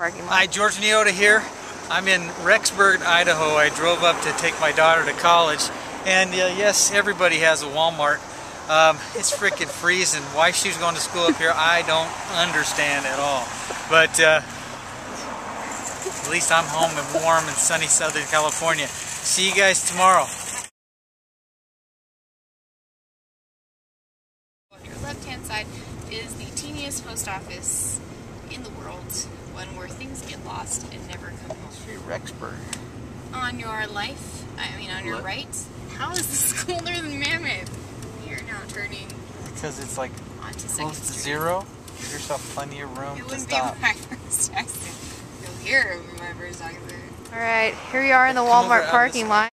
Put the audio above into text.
Parking lot. Hi, George Niotta here. I'm in Rexburg, Idaho. I drove up to take my daughter to college. And uh, yes, everybody has a Walmart. Um, it's freaking freezing. Why she's going to school up here, I don't understand at all. But uh, at least I'm home in warm and sunny Southern California. See you guys tomorrow. On your left hand side is the teeniest post office in the world, one where things get lost and never come home. Street Rexburg. On your life, I mean on your Left. right, how is this colder than Mammoth? We are now turning Because it's like onto Second close to Street. zero. Give yourself plenty of room It to wouldn't be stop. my first accent. You'll hear my first accent. All right, here we are in the Walmart parking lot.